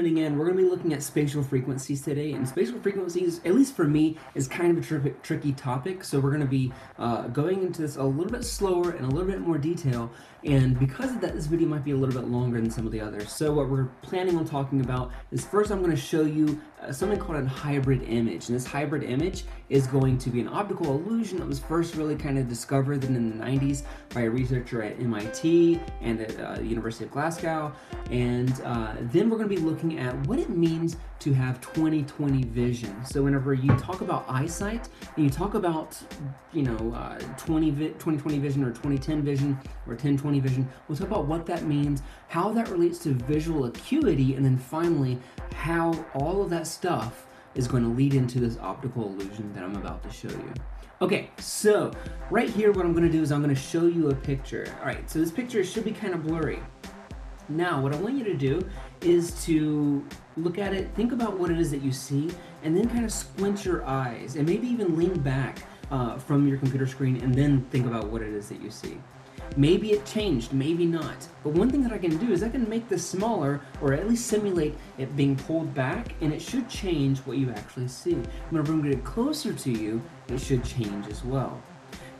Tuning in. We're going to be looking at spatial frequencies today, and spatial frequencies, at least for me, is kind of a tri- tricky topic. So we're going to be uh, going into this a little bit slower and a little bit more detail. And because of that, this video might be a little bit longer than some of the others. So what we're planning on talking about is first I'm going to show you something called a hybrid image. And this hybrid image is going to be an optical illusion that was first really kind of discovered in the 90s by a researcher at MIT and at uh, the University of Glasgow. And uh, then we're going to be looking at what it means to have 20/20 vision. So whenever you talk about eyesight and you talk about, you know, uh, 20 vi- 20/20 vision or 2010 vision or 10/20 vision, we'll talk about what that means, how that relates to visual acuity, and then finally how all of that stuff is going to lead into this optical illusion that I'm about to show you. Okay, so right here, what I'm going to do is I'm going to show you a picture. All right, so this picture should be kind of blurry. Now, what I want you to do is to look at it, think about what it is that you see, and then kind of squint your eyes and maybe even lean back uh, from your computer screen and then think about what it is that you see. Maybe it changed, maybe not. But one thing that I can do is I can make this smaller or at least simulate it being pulled back and it should change what you actually see. Whenever I'm getting closer to you, it should change as well.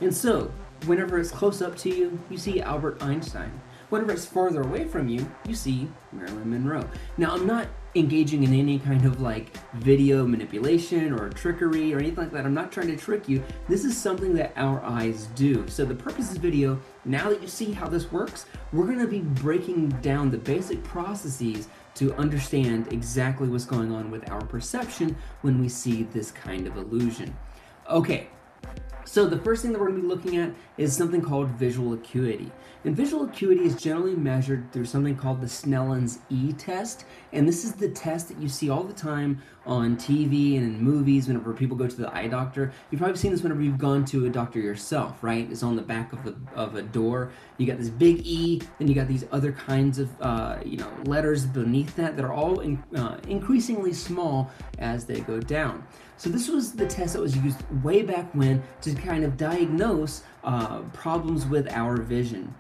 And so, whenever it's close up to you, you see Albert Einstein. Whenever it's farther away from you, you see Marilyn Monroe. Now, I'm not engaging in any kind of like video manipulation or trickery or anything like that. I'm not trying to trick you. This is something that our eyes do. So the purpose of this video, now that you see how this works, we're gonna be breaking down the basic processes to understand exactly what's going on with our perception when we see this kind of illusion. Okay, so the first thing that we're going to be looking at is something called visual acuity. And visual acuity is generally measured through something called the Snellen's E test. And this is the test that you see all the time on TV and in movies whenever people go to the eye doctor. You've probably seen this whenever you've gone to a doctor yourself, right? It's on the back of, the, of a door. You got this big E, then you got these other kinds of, uh, you know, letters beneath that that are all in, uh, increasingly small as they go down. So this was the test that was used way back when to kind of diagnose uh, problems with our vision.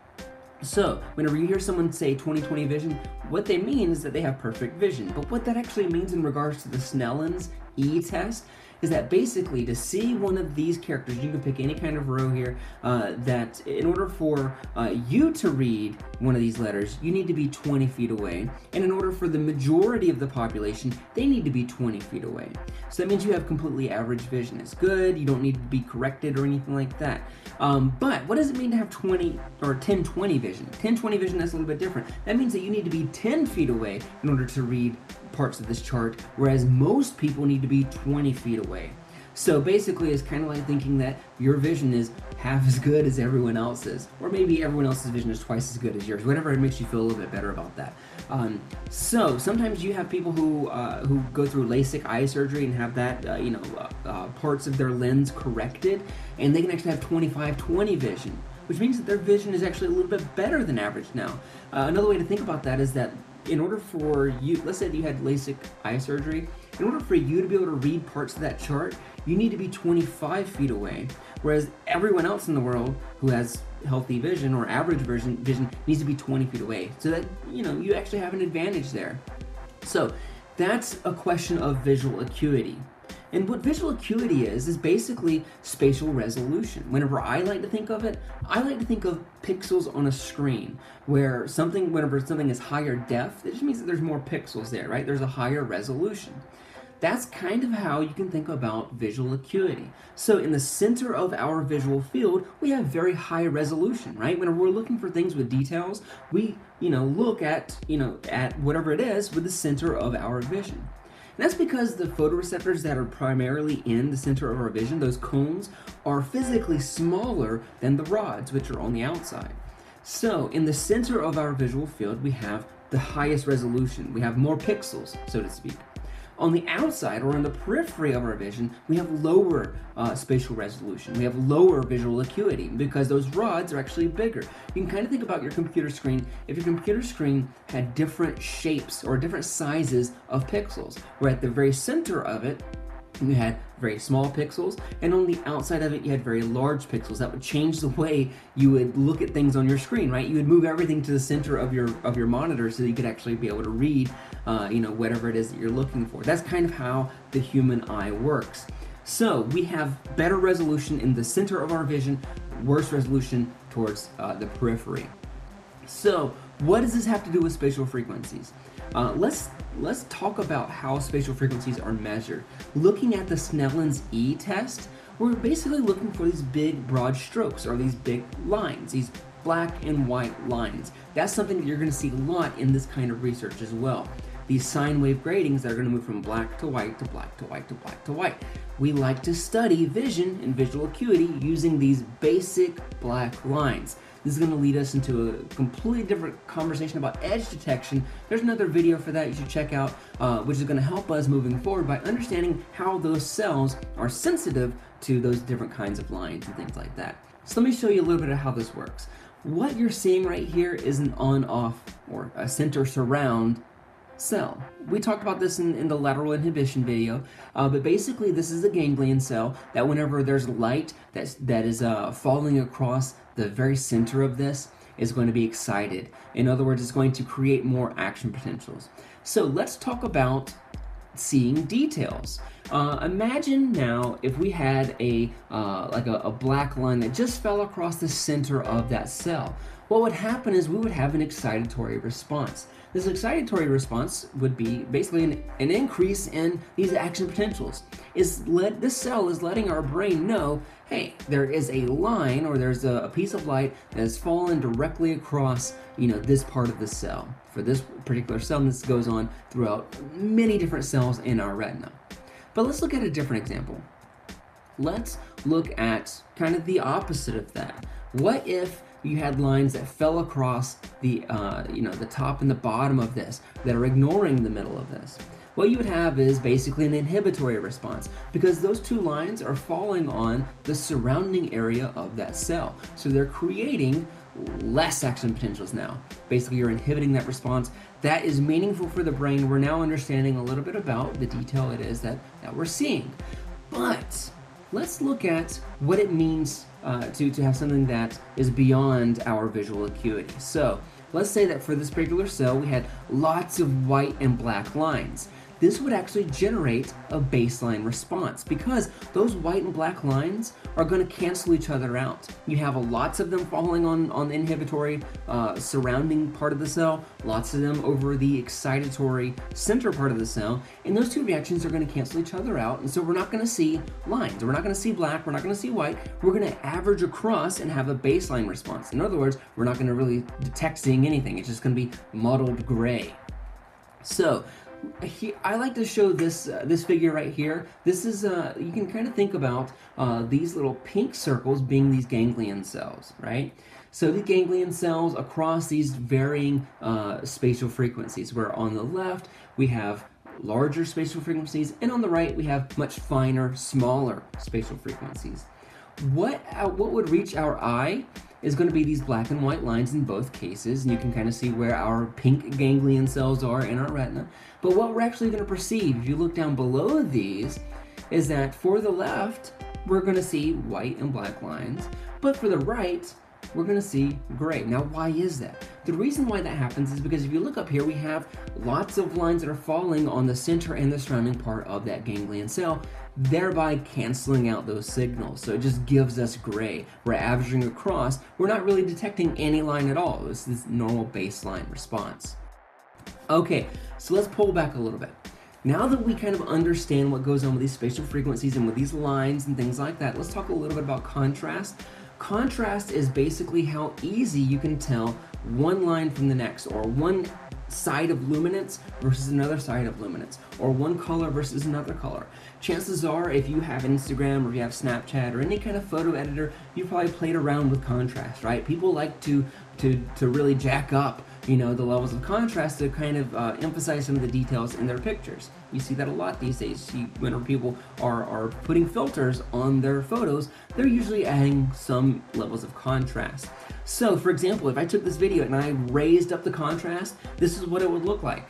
So, whenever you hear someone say 20/20 vision, what they mean is that they have perfect vision. But what that actually means in regards to the Snellen's E test is that basically to see one of these characters, you can pick any kind of row here, uh, that in order for uh, you to read one of these letters, you need to be 20 feet away. And in order for the majority of the population, they need to be 20 feet away. So that means you have completely average vision. It's good, you don't need to be corrected or anything like that. Um, but what does it mean to have 20 or 10 20 vision? 10 20 vision, that's a little bit different. That means that you need to be 10 feet away in order to read parts of this chart, whereas most people need to be 20 feet away. So basically, it's kind of like thinking that your vision is half as good as everyone else's, or maybe everyone else's vision is twice as good as yours. Whatever it makes you feel a little bit better about that. Um, so sometimes you have people who uh, who go through LASIK eye surgery and have that uh, you know uh, uh parts of their lens corrected, and they can actually have 25/20 vision which means that their vision is actually a little bit better than average now. Uh, another way to think about that is that in order for you, let's say that you had LASIK eye surgery, in order for you to be able to read parts of that chart, you need to be 25 feet away. Whereas everyone else in the world who has healthy vision or average vision, vision needs to be 20 feet away. So that, you know, you actually have an advantage there. So that's a question of visual acuity. And what visual acuity is, is basically spatial resolution. Whenever I like to think of it, I like to think of pixels on a screen, where something, whenever something is higher def, it just means that there's more pixels there, right? There's a higher resolution. That's kind of how you can think about visual acuity. So in the center of our visual field, we have very high resolution, right? Whenever we're looking for things with details, we, you know, look at, you know, at whatever it is with the center of our vision. And that's because the photoreceptors that are primarily in the center of our vision, those cones, are physically smaller than the rods, which are on the outside. So, in the center of our visual field, we have the highest resolution. We have more pixels, so to speak. On the outside or on the periphery of our vision, we have lower uh, spatial resolution. We have lower visual acuity because those rods are actually bigger. You can kind of think about your computer screen. If your computer screen had different shapes or different sizes of pixels, where at the very center of it, you had very small pixels, and on the outside of it, you had very large pixels. That would change the way you would look at things on your screen, right? You would move everything to the center of your of your monitor so you could actually be able to read, uh, you know, whatever it is that you're looking for. That's kind of how the human eye works. So we have better resolution in the center of our vision, worse resolution towards uh, the periphery. So what does this have to do with spatial frequencies? Uh, let's let's talk about how spatial frequencies are measured. Looking at the Snellen's E test, we're basically looking for these big broad strokes or these big lines, these black and white lines. That's something that you're going to see a lot in this kind of research as well. These sine wave gratings that are going to move from black to white to black to white to black to white. We like to study vision and visual acuity using these basic black lines. This is going to lead us into a completely different conversation about edge detection. There's another video for that you should check out, uh, which is going to help us moving forward by understanding how those cells are sensitive to those different kinds of lines and things like that. So let me show you a little bit of how this works. What you're seeing right here is an on-off or a center surround cell. We talked about this in, in the lateral inhibition video, uh, but basically this is a ganglion cell that whenever there's light that's, that is uh, falling across the very center of this is going to be excited. In other words, it's going to create more action potentials. So let's talk about seeing details. Uh, imagine now if we had a uh, like a, a black line that just fell across the center of that cell. What would happen is we would have an excitatory response. This excitatory response would be basically an, an increase in these action potentials. Is let this cell is letting our brain know, hey, there is a line or there's a, a piece of light that has fallen directly across, you know, this part of the cell. For this particular cell, this goes on throughout many different cells in our retina. But let's look at a different example. Let's look at kind of the opposite of that. What if you had lines that fell across the, uh, you know, the top and the bottom of this that are ignoring the middle of this. What you would have is basically an inhibitory response because those two lines are falling on the surrounding area of that cell. So they're creating less action potentials now. Basically, you're inhibiting that response. That is meaningful for the brain. We're now understanding a little bit about the detail it is that, that we're seeing. But let's look at what it means uh, to, to have something that is beyond our visual acuity. So let's say that for this particular cell we had lots of white and black lines this would actually generate a baseline response because those white and black lines are going to cancel each other out. You have lots of them falling on, on the inhibitory uh, surrounding part of the cell, lots of them over the excitatory center part of the cell, and those two reactions are going to cancel each other out, and so we're not going to see lines. We're not going to see black, we're not going to see white, we're going to average across and have a baseline response. In other words, we're not going to really detect seeing anything, it's just going to be mottled gray. So he, I like to show this uh, this figure right here. This is uh, you can kind of think about uh, these little pink circles being these ganglion cells, right? So the ganglion cells across these varying uh, spatial frequencies. Where on the left we have larger spatial frequencies, and on the right we have much finer, smaller spatial frequencies. What uh, what would reach our eye is going to be these black and white lines in both cases, and you can kind of see where our pink ganglion cells are in our retina. But what we're actually going to perceive, if you look down below these, is that for the left, we're going to see white and black lines, but for the right, we're going to see gray. Now, why is that? The reason why that happens is because if you look up here, we have lots of lines that are falling on the center and the surrounding part of that ganglion cell, thereby canceling out those signals. So it just gives us gray. We're averaging across. We're not really detecting any line at all. This is normal baseline response. Okay, so let's pull back a little bit. Now that we kind of understand what goes on with these spatial frequencies and with these lines and things like that, let's talk a little bit about contrast. Contrast is basically how easy you can tell one line from the next or one side of luminance versus another side of luminance, or one color versus another color. Chances are, if you have Instagram or you have Snapchat or any kind of photo editor, you probably played around with contrast, right? People like to to to really jack up you know, the levels of contrast to kind of uh, emphasize some of the details in their pictures. You see that a lot these days. See, when people are, are putting filters on their photos, they're usually adding some levels of contrast. So, for example, if I took this video and I raised up the contrast, this is what it would look like.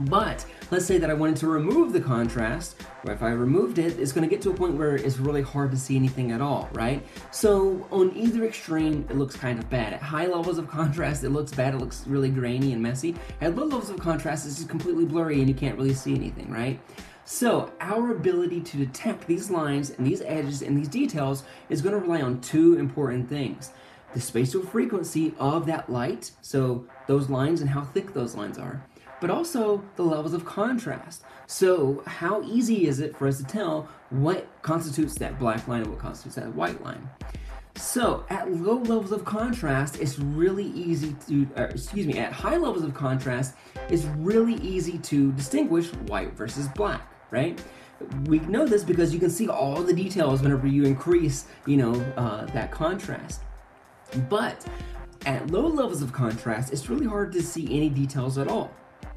But let's say that I wanted to remove the contrast, if I removed it, it's going to get to a point where it's really hard to see anything at all, right? So on either extreme, it looks kind of bad. At high levels of contrast, it looks bad, it looks really grainy and messy. At low levels of contrast, it's just completely blurry and you can't really see anything, right? So our ability to detect these lines and these edges and these details is going to rely on two important things. The spatial frequency of that light, so those lines and how thick those lines are, but also the levels of contrast. So how easy is it for us to tell what constitutes that black line and what constitutes that white line? So at low levels of contrast, it's really easy to, excuse me, at high levels of contrast, it's really easy to distinguish white versus black right? We know this because you can see all the details whenever you increase, you know, uh, that contrast. But at low levels of contrast, it's really hard to see any details at all.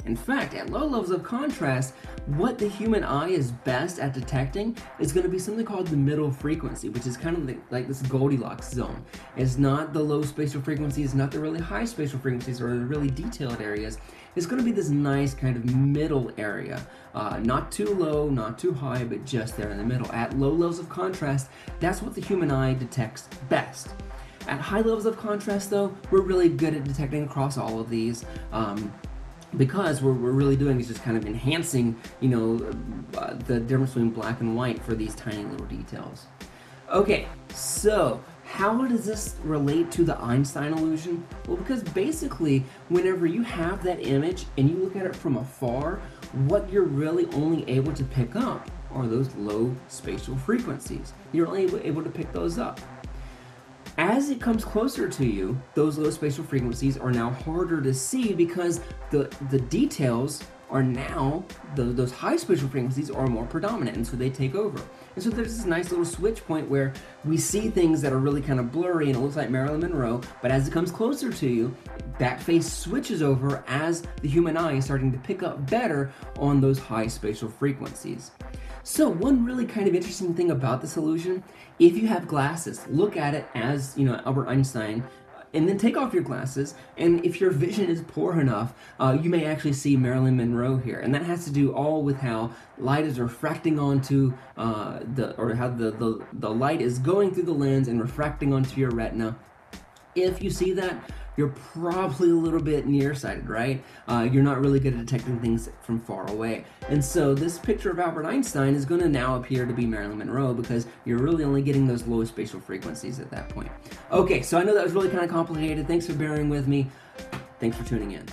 In fact, at low levels of contrast, what the human eye is best at detecting is going to be something called the middle frequency, which is kind of like, like this Goldilocks zone. It's not the low spatial frequencies, not the really high spatial frequencies or the really detailed areas. It's going to be this nice kind of middle area. Uh, not too low, not too high, but just there in the middle. At low levels of contrast, that's what the human eye detects best. At high levels of contrast, though, we're really good at detecting across all of these. Um, because what we're really doing is just kind of enhancing, you know, uh, the difference between black and white for these tiny little details. Okay, so how does this relate to the Einstein illusion? Well, because basically, whenever you have that image and you look at it from afar, what you're really only able to pick up are those low spatial frequencies. You're only able to pick those up. As it comes closer to you, those low spatial frequencies are now harder to see because the, the details are now, the, those high spatial frequencies are more predominant, and so they take over. And so there's this nice little switch point where we see things that are really kind of blurry and it looks like Marilyn Monroe, but as it comes closer to you, that face switches over as the human eye is starting to pick up better on those high spatial frequencies. So one really kind of interesting thing about this illusion, if you have glasses, look at it as, you know, Albert Einstein and then take off your glasses. And if your vision is poor enough, uh, you may actually see Marilyn Monroe here. And that has to do all with how light is refracting onto uh, the, or how the, the, the light is going through the lens and refracting onto your retina. If you see that, you're probably a little bit nearsighted, right? Uh, you're not really good at detecting things from far away. And so this picture of Albert Einstein is going to now appear to be Marilyn Monroe because you're really only getting those low spatial frequencies at that point. Okay, so I know that was really kind of complicated. Thanks for bearing with me. Thanks for tuning in.